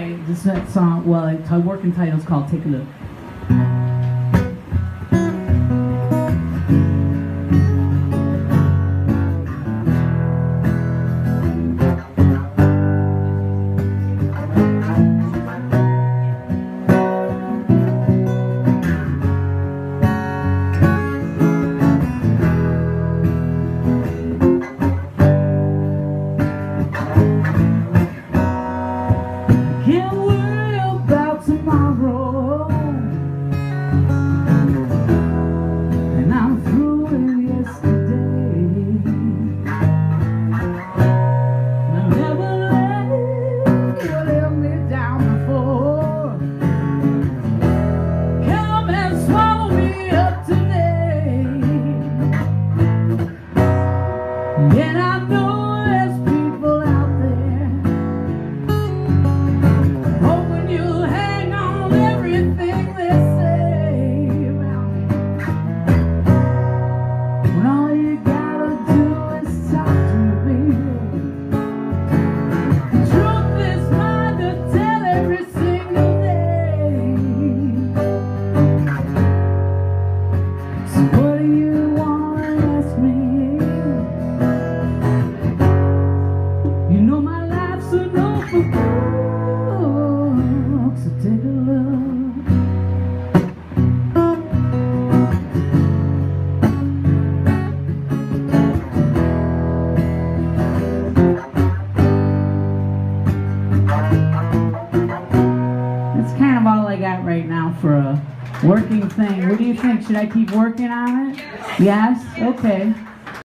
this next song, well, it's, my working title is called Take a Look. I got right now for a working thing. What do you think? Should I keep working on it? Yes? Okay.